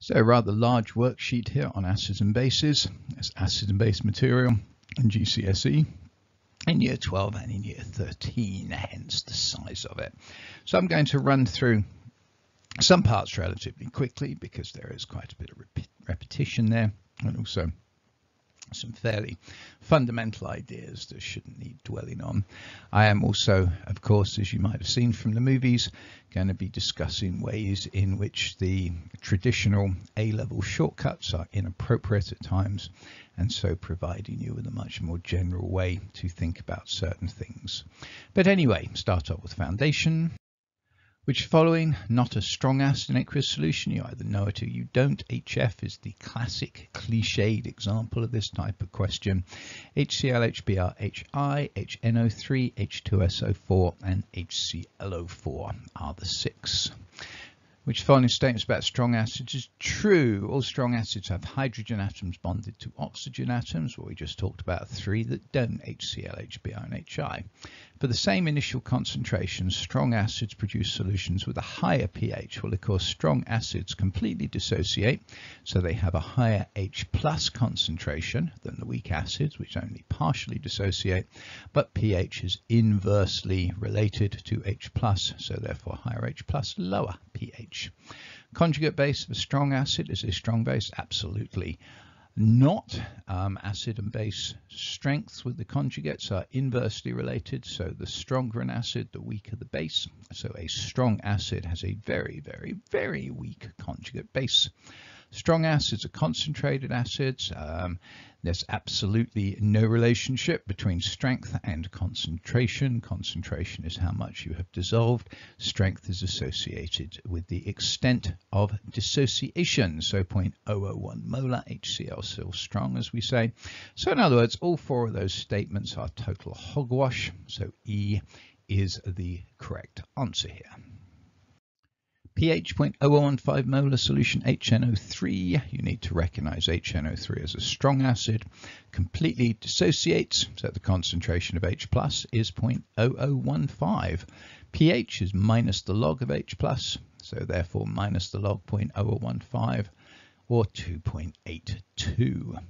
So a rather large worksheet here on acids and bases. There's acid and base material in GCSE in year 12 and in year 13, hence the size of it. So I'm going to run through some parts relatively quickly because there is quite a bit of rep repetition there and also some fairly fundamental ideas that shouldn't need dwelling on. I am also, of course, as you might have seen from the movies, going to be discussing ways in which the traditional A-level shortcuts are inappropriate at times, and so providing you with a much more general way to think about certain things. But anyway, start off with foundation. Which following, not a strong acid in aqueous solution, you either know it or you don't. HF is the classic cliched example of this type of question. HCl, HBr, HI, HNO3, H2SO4 and HClO4 are the six which following statements about strong acids is true. All strong acids have hydrogen atoms bonded to oxygen atoms. Well, we just talked about three that don't, HCl, HBr and HI. For the same initial concentration, strong acids produce solutions with a higher pH. Well, of course, strong acids completely dissociate, so they have a higher H plus concentration than the weak acids, which only partially dissociate, but pH is inversely related to H plus, so therefore higher H plus, lower pH. Conjugate base of a strong acid is a strong base? Absolutely not. Um, acid and base strengths with the conjugates are inversely related. So the stronger an acid, the weaker the base. So a strong acid has a very, very, very weak conjugate base. Strong acids are concentrated acids. Um, there's absolutely no relationship between strength and concentration. Concentration is how much you have dissolved. Strength is associated with the extent of dissociation. So 0.001 molar HCl still strong, as we say. So in other words, all four of those statements are total hogwash. So E is the correct answer here pH 0.0015 molar solution HNO3. You need to recognize HNO3 as a strong acid. Completely dissociates, so the concentration of H plus is 0.0015. pH is minus the log of H plus, so therefore minus the log 0.0015 or 2.82.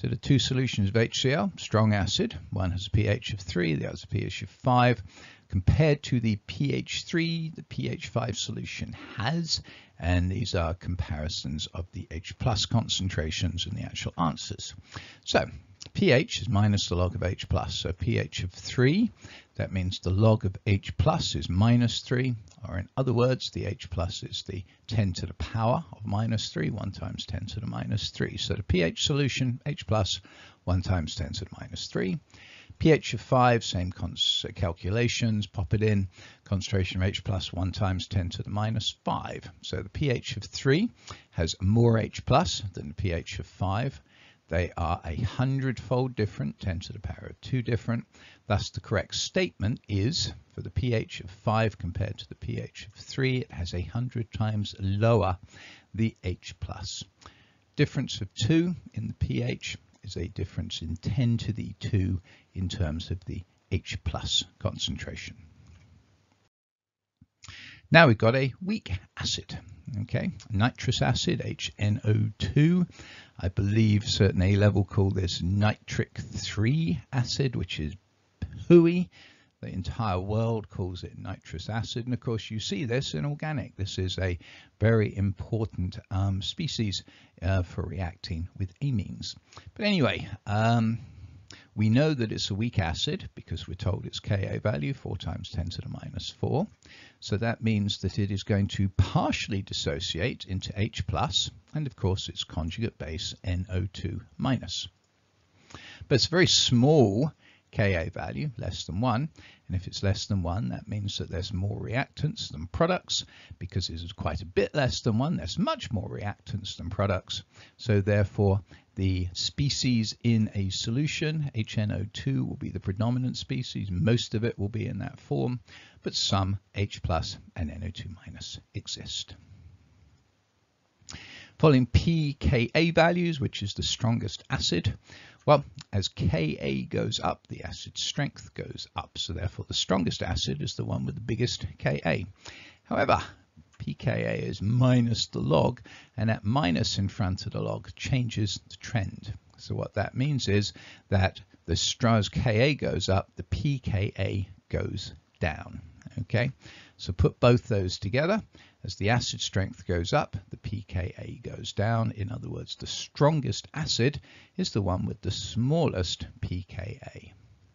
So the two solutions of HCl, strong acid, one has a pH of 3, the other has a pH of 5 compared to the pH 3 the pH 5 solution has and these are comparisons of the H plus concentrations and the actual answers. So pH is minus the log of H plus so pH of 3 that means the log of H plus is minus 3 or in other words the H plus is the 10 to the power of minus 3 1 times 10 to the minus 3 so the pH solution H plus 1 times 10 to the minus 3 pH of 5, same calculations, pop it in, concentration of H plus 1 times 10 to the minus 5. So the pH of 3 has more H plus than the pH of 5. They are a hundredfold different, 10 to the power of 2 different. Thus the correct statement is, for the pH of 5 compared to the pH of 3, it has a hundred times lower the H plus. Difference of 2 in the pH is a difference in 10 to the 2 in terms of the H plus concentration. Now we've got a weak acid, okay, nitrous acid, HNO2. I believe certain A level call this nitric 3 acid, which is PUI. The entire world calls it nitrous acid. And of course, you see this in organic. This is a very important um, species uh, for reacting with amines. But anyway, um, we know that it's a weak acid because we're told its Ka value 4 times 10 to the minus 4. So that means that it is going to partially dissociate into H plus and of course its conjugate base NO2 minus. But it's a very small Ka value less than 1 and if it's less than 1 that means that there's more reactants than products because it's quite a bit less than 1 there's much more reactants than products so therefore the species in a solution HNO2 will be the predominant species most of it will be in that form but some H plus and NO2 minus exist. Following pKa values, which is the strongest acid, well, as Ka goes up, the acid strength goes up. So therefore, the strongest acid is the one with the biggest Ka. However, pKa is minus the log, and that minus in front of the log changes the trend. So what that means is that the Strauss Ka goes up, the pKa goes down. Okay, so put both those together. As the acid strength goes up, the pKa goes down. In other words, the strongest acid is the one with the smallest pKa,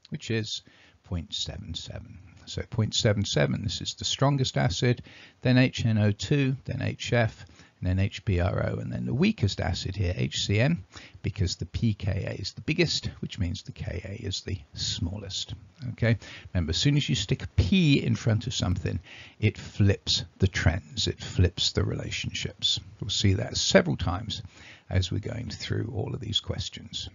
which is 0.77. So 0.77, this is the strongest acid, then HNO2, then HF, and then HBRO, and then the weakest acid here, HCN, because the pKa is the biggest, which means the Ka is the smallest. Okay, remember, as soon as you stick a P in front of something, it flips the trends, it flips the relationships. We'll see that several times as we're going through all of these questions.